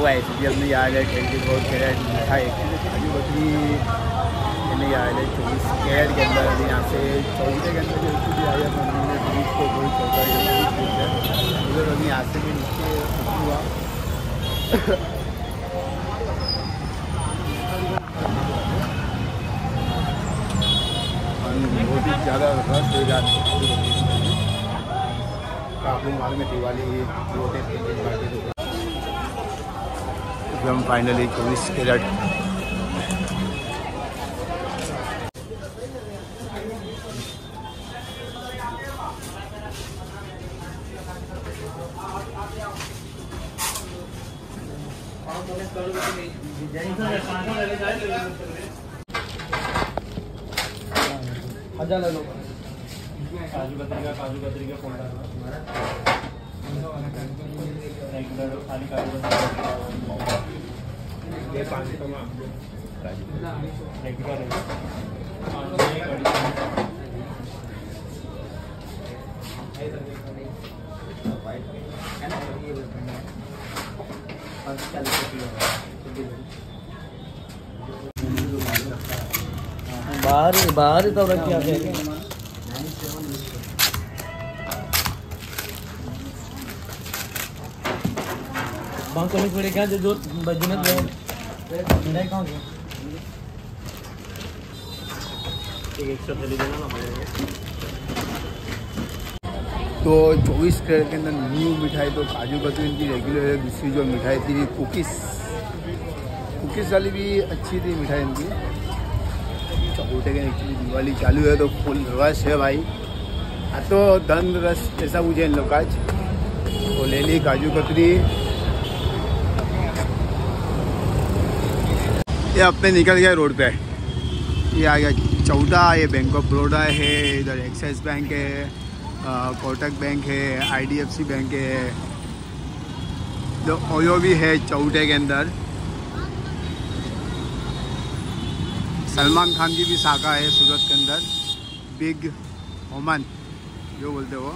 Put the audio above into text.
को ऐसी अपने याद है, ट्वेंटी फोर कैरेट था एक। जो कि अपने याद है, चौबीस कैरेट के अंदर अभी यहाँ से चौबीस के अंदर जो भी आया है मम्मी ने बीस को कोई चौथा उधर अभी यहाँ से भी नीचे हुआ। बहुत ही ज़्यादा रस देगा आप लोग मालूम है दिवाली रोटे। बाकी एकदम फाइनली चौबीस कैरेट हज़ार ले लो। काजू कतरी का काजू कतरी का फ़ोन बाहर बाहर ही तो रखी बजने दे मिठाई कहाँ गया एक एक्स्ट्रा थैली देना ना पड़ेगा। तो चौबीस कैरेट के अंदर न्यू मिठाई तो काजू कतरी इनकी रेगुलर है दूसरी जो मिठाई थी कुकीज़। कुकीज़ वाली भी अच्छी थी मिठाई इनकी। चकोटे के एक्चुअली दिवाली चालू है तो फुल रस है भाई। हाँ तो धन रस ऐसा मुझे इन लोग का आज। तो ले ली काजू कतरी ये अपने निकल गया रोड पे। ये आ गया चौदह ये बैंक ऑफ़ बड़ौदा है, इधर एक्सिस बैंक है कोटक बैंक है आईडीएफसी बैंक है। जो ओयो भी है चौटे के अंदर। सलमान खान की भी शाखा है सूरत के अंदर। बिग ओमन जो बोलते हो